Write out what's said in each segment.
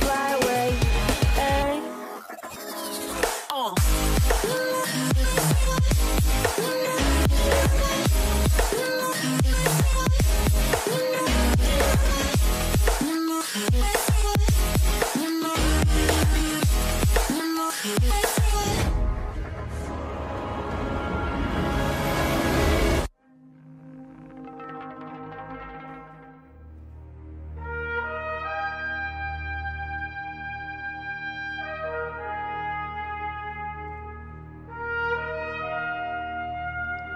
fly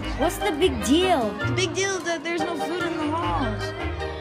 Halls. What's the big deal? The big deal is that there's no food in the halls.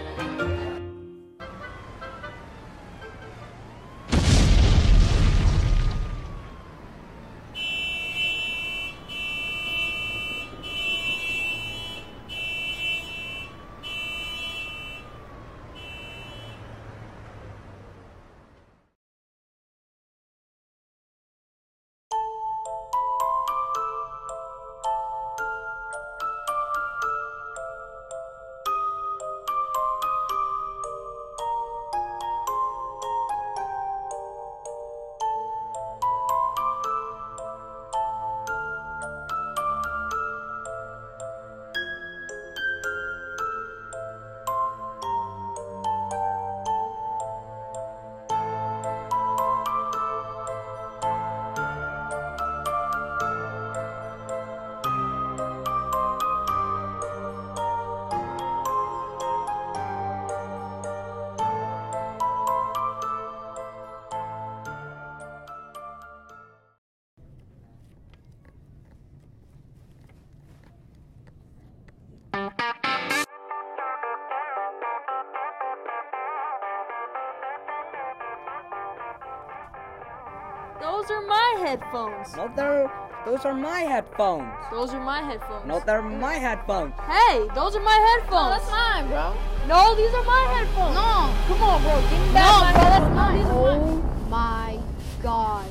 Those are my headphones. No, they're, those are my headphones. Those are my headphones. No, they're my headphones. Hey, those are my headphones. that's mine, bro. No, these are my headphones. No. Come on, bro. Give me No, my bro, that's mine. These are oh mine. Oh my god.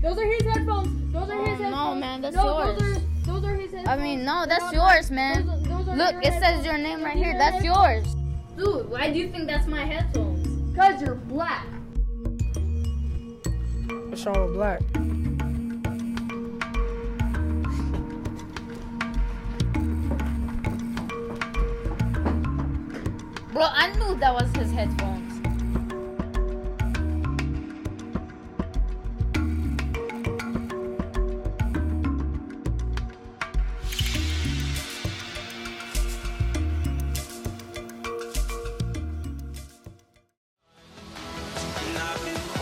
Those are his headphones. Those are Oh, his no, man, that's no, yours. Those are, those are his headphones. I mean, no, They're that's yours, mine. man. Those those are Look, your it says your name right here. That's yours. Dude, why do you think that's my headphones? Cause you're black. What's wrong with black? Bro, I knew that was his headphones. I've been